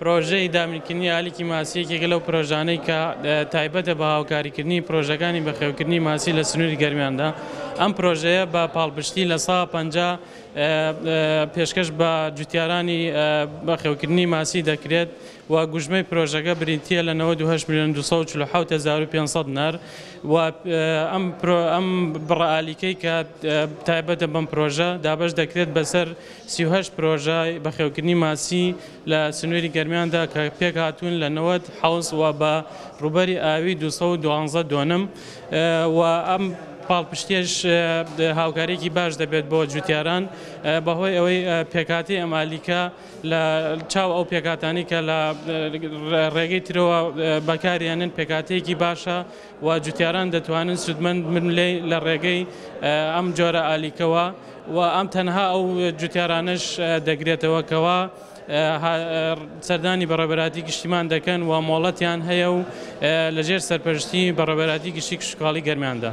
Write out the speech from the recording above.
پڕۆژەی دابینکردنی ئالیکی ماسی یەکێکە لەو پرۆژانەی کە تایبەتە بە هاوکاریکردنی پرۆژەکانی بەخێوکردنی ماسی لە سنووری گەرمیاندا، ئەم پرۆژەیە بە پاڵپشتی لە سا پەنجا پێشکەش بە جووتیارانی بەخێوکردنی ماسی دەکرێت و گوژمەی پرۆژەکە بریتییە لە نەوەد و هەشت ملیۆن دوو سەد و چل و حەوت هەزار و پێنج سەد نەر و ئەم بڕە ئالیکەی کە تایبەتە بەم پرۆژە دابەش دەکرێت بەسەر سی و هەشت پرۆژەی بەخێوکردنی ماسی لە سنووری گەرمیاندا کە پێکهاتوون لە نەوەد حەوز و بە ڕووبەری ئاوی دوو سەد و دوازدە دۆنم و ئەم پاڵپشتیەش هاوکاریکی باش دەبێت بۆ جوتیاران بەهۆی ئەوەی پێکاتی ئەمالیکە لە چاو ئەو پێکاتانی کە لە ڕێگەی ترەوە بەکارێنن پێکاتەیەکی باشە و جوتیاران دەتوانن سوودمەند بن لێی لە ڕێگەی ئەم جۆرە ئالیکەوە و ئەم تەنها ئەو جوتیارانەش دەگرێتەوە کەوا سەردانی بەڕێبەراتی گشتیمان دەکەن و مۆڵەتیان هەیە و لەژێر سەرپەرشتی بەڕێبەراتی گشتی کشتوکاڵی گەرمیاندا.